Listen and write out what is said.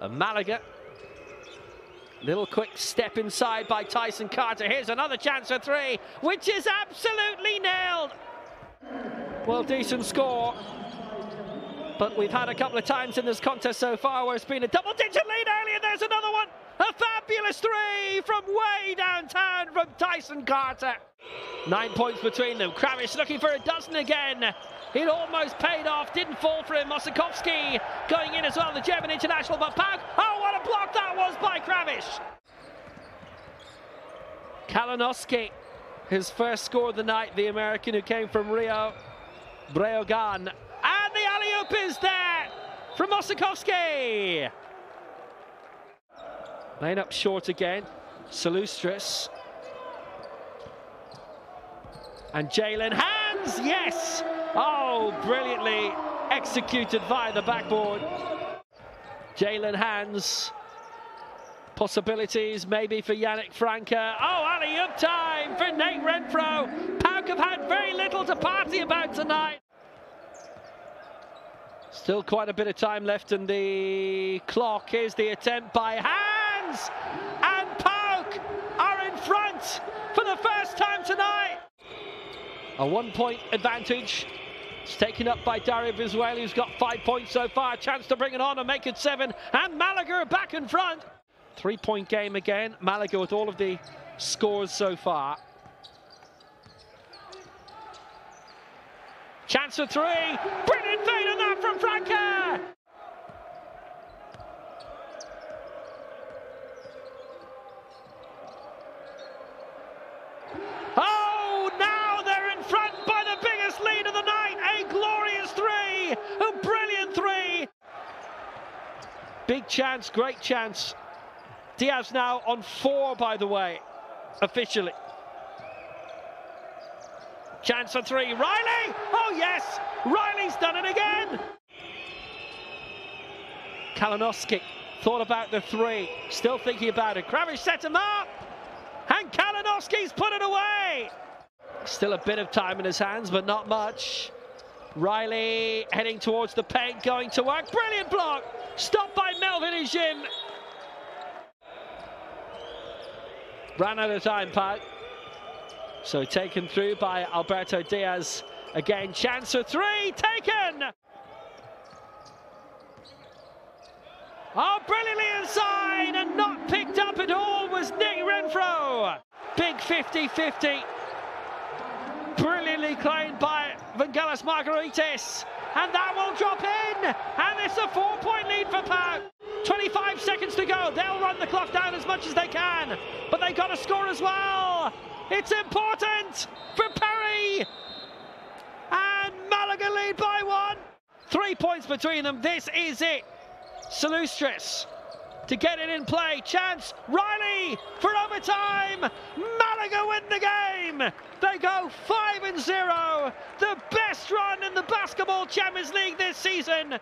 And Malaga. Little quick step inside by Tyson Carter. Here's another chance for three, which is absolutely nailed. Well, decent score. But we've had a couple of times in this contest so far where it's been a double digit lead earlier. There's another. A fabulous three from way downtown from Tyson Carter. Nine points between them. Kravish looking for a dozen again. It almost paid off, didn't fall for him. Mosakovsky going in as well, the German international, but PAOK. Oh, what a block that was by Kravish. Kalinoski, his first score of the night, the American who came from Rio Breogan. And the alley-oop is there from Mosakovsky. Laying up short again. Salustris. And Jalen Hands, yes! Oh, brilliantly executed via the backboard. Jalen Hands. Possibilities maybe for Yannick Franke. Oh, alley-oop time for Nate Renfro. PAOK have had very little to party about tonight. Still quite a bit of time left in the clock. Here's the attempt by Hands. And PAOK are in front for the first time tonight. A one-point advantage. It's taken up by Dario Brizuela, who's got five points so far. A Chance to bring it on and make it seven. And Malaga back in front. Three-point game again. Malaga with all of the scores so far. Chance for three. Brilliant fade on that from Franke. Oh, now they're in front by the biggest lead of the night. A glorious three. A brilliant three. Big chance, great chance. Diaz now on four, by the way, officially. Chance for three. Riley! Oh, yes! Riley's done it again! Kalinoski thought about the three, still thinking about it. Kravish set him up! And Kalinoski's put it away! Still a bit of time in his hands, but not much. Riley heading towards the paint, going to work. Brilliant block! Stopped by Melvin Ejim. Ran out of time, Pat. So taken through by Alberto Diaz. Again, chance for three, taken! Oh, brilliantly inside and not picked up at all was Nick Renfro. Big 50-50. Brilliantly claimed by Vangelis Margaritis. And that will drop in. And it's a four-point lead for PAOK. 25 seconds to go. They'll run the clock down as much as they can. But they've got to score as well. It's important for Perry. And Malaga lead by one. Three points between them. This is it. Salustris to get it in play. Chance. Riley for overtime. Malaga win the game. They go 5 and 0. The in the Basketball Champions League this season.